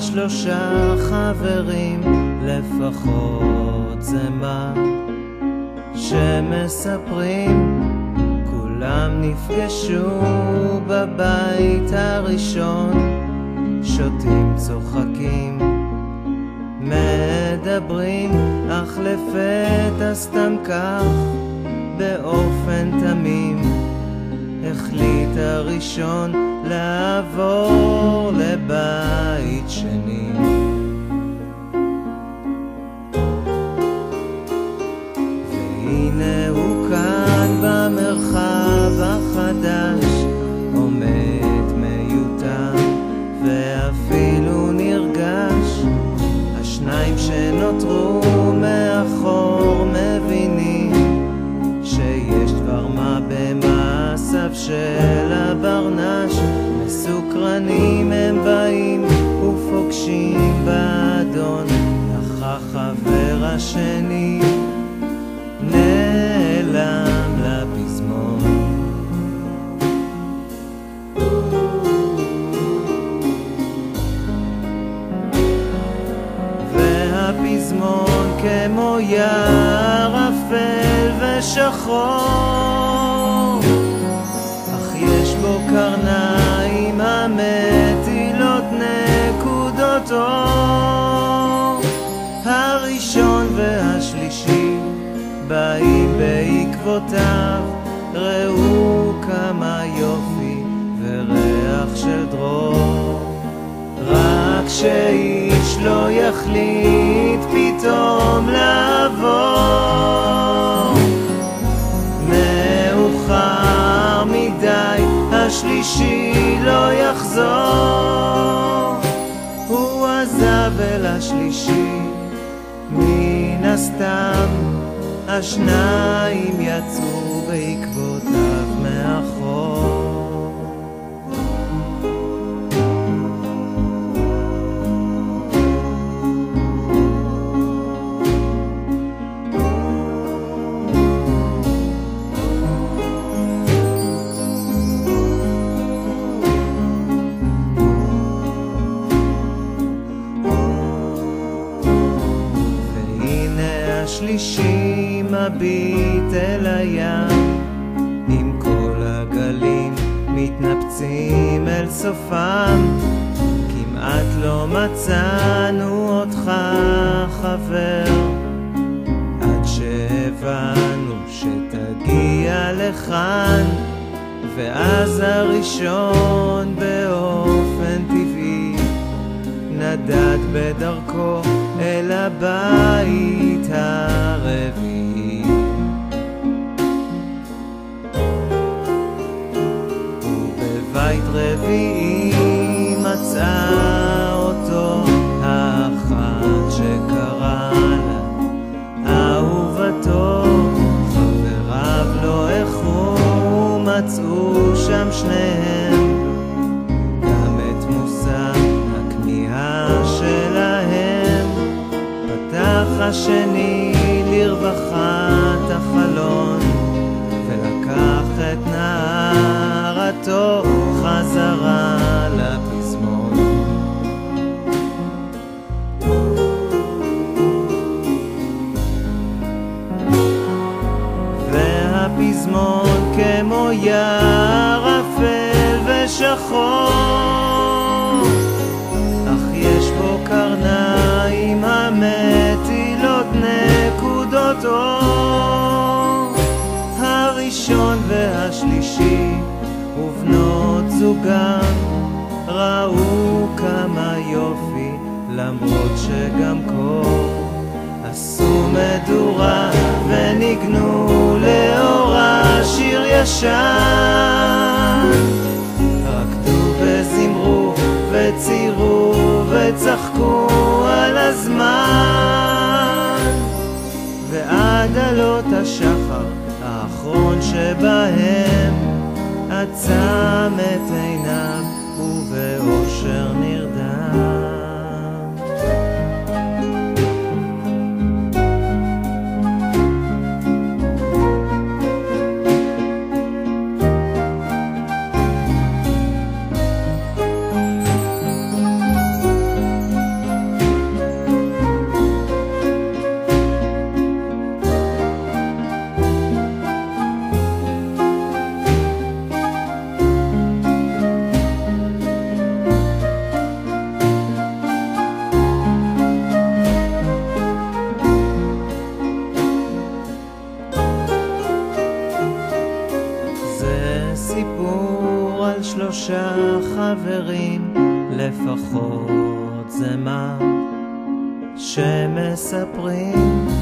שלושה חברים, לפחות זה מה שמספרים. כולם נפגשו בבית הראשון, שותים, צוחקים, מדברים, אך לפתע סתם כך, הראשון לעבור לבית שני. מסוקרנים הם באים ופוגשים באדון, אך החבר השני נעלם לפזמון. והפזמון כמו יער אפל ושחור, אך יש בו קרניים אור. הראשון והשלישי באים בעקבותיו, ראו כמה יופי וריח של דרור. רק שאיש לא יחליט פתאום לעבור. מאוחר מדי, השלישי לא יחזור. השלישי, מן הסתם, השניים יצאו בעקבותיו השלישי מביט אל הים, עם כל הגלים מתנפצים אל סופם. כמעט לא מצאנו אותך חבר, עד שהבנו שתגיע לכאן, ואז הראשון באופן טבעי נדד בדרכו הבית הרביעי. ובבית רביעי מצאה אותו האחת שקרא לה אהובתו. חבריו לא איחרו ומצאו שם שניהם השני לרווחת החלון, ולקח את נערתו הראשון והשלישי ובנות זוגם ראו כמה יופי למרות שגם קור. עשו מדורה וניגנו לאורה שיר ישן. רקדו וזמרו וציירו וצחקו על הזמן. ועד עלות השחר האחרון שבהם עצם את עיניו שלושה חברים לפחות זה מה שמספרים